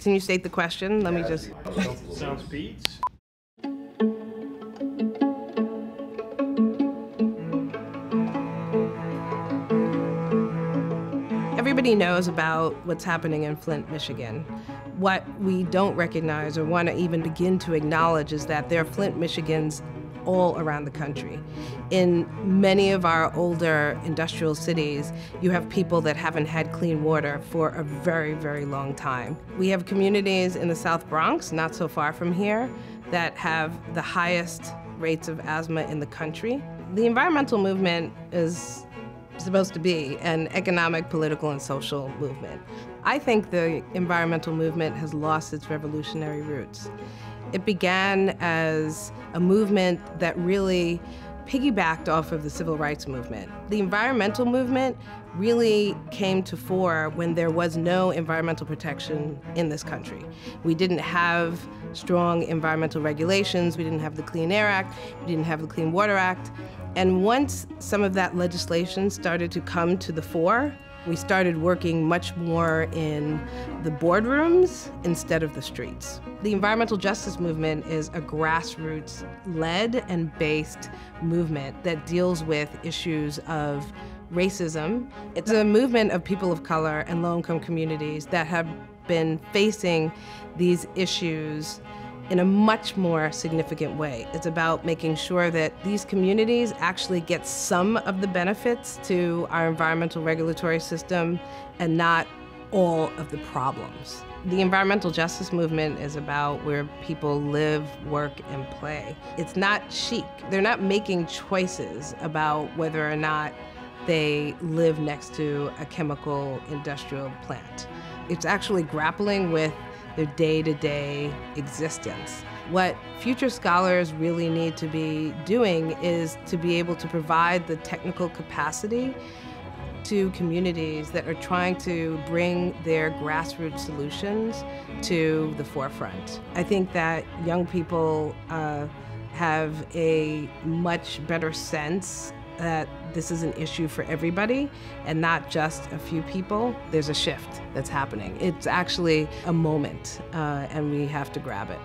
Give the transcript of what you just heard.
Can you state the question? Let me just. Sounds beats. Everybody knows about what's happening in Flint, Michigan. What we don't recognize or want to even begin to acknowledge is that there are Flint, Michigans all around the country. In many of our older industrial cities, you have people that haven't had clean water for a very, very long time. We have communities in the South Bronx, not so far from here, that have the highest rates of asthma in the country. The environmental movement is supposed to be an economic, political, and social movement. I think the environmental movement has lost its revolutionary roots. It began as a movement that really piggybacked off of the civil rights movement. The environmental movement really came to fore when there was no environmental protection in this country. We didn't have strong environmental regulations, we didn't have the Clean Air Act, we didn't have the Clean Water Act. And once some of that legislation started to come to the fore, we started working much more in the boardrooms instead of the streets. The environmental justice movement is a grassroots led and based movement that deals with issues of racism. It's a movement of people of color and low income communities that have been facing these issues in a much more significant way. It's about making sure that these communities actually get some of the benefits to our environmental regulatory system and not all of the problems. The environmental justice movement is about where people live, work, and play. It's not chic. They're not making choices about whether or not they live next to a chemical industrial plant. It's actually grappling with their day to day existence. What future scholars really need to be doing is to be able to provide the technical capacity to communities that are trying to bring their grassroots solutions to the forefront. I think that young people uh, have a much better sense that this is an issue for everybody and not just a few people. There's a shift that's happening. It's actually a moment, uh, and we have to grab it.